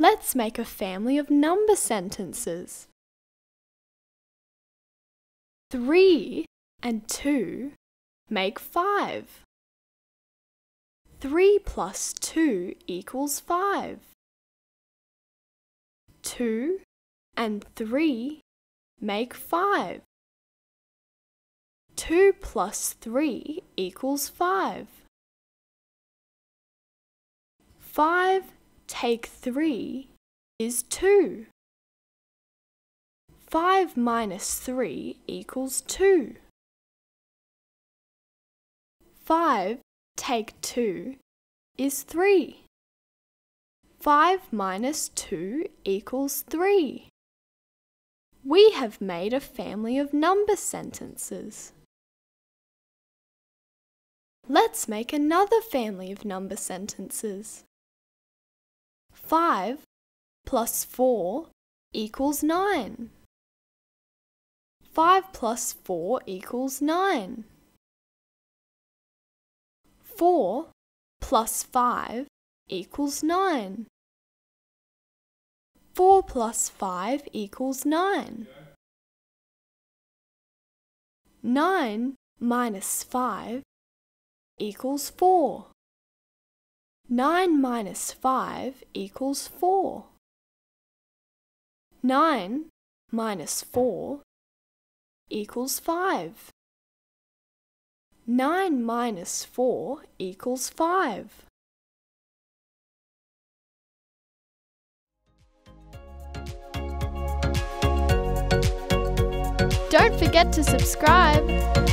Let's make a family of number sentences. 3 and 2 make 5. 3 plus 2 equals 5. 2 and 3 make 5. 2 plus 3 equals 5. 5 take 3 is 2. 5 minus 3 equals 2. 5 take 2 is 3. 5 minus 2 equals 3. We have made a family of number sentences. Let's make another family of number sentences. 5 plus 4 equals 9. 5 plus 4 equals 9. 4 plus 5 equals 9. 4 plus 5 equals 9. 9 minus 5 equals 4. 9 minus 5 equals 4. 9 minus 4 equals 5. 9 minus 4 equals 5. Don't forget to subscribe.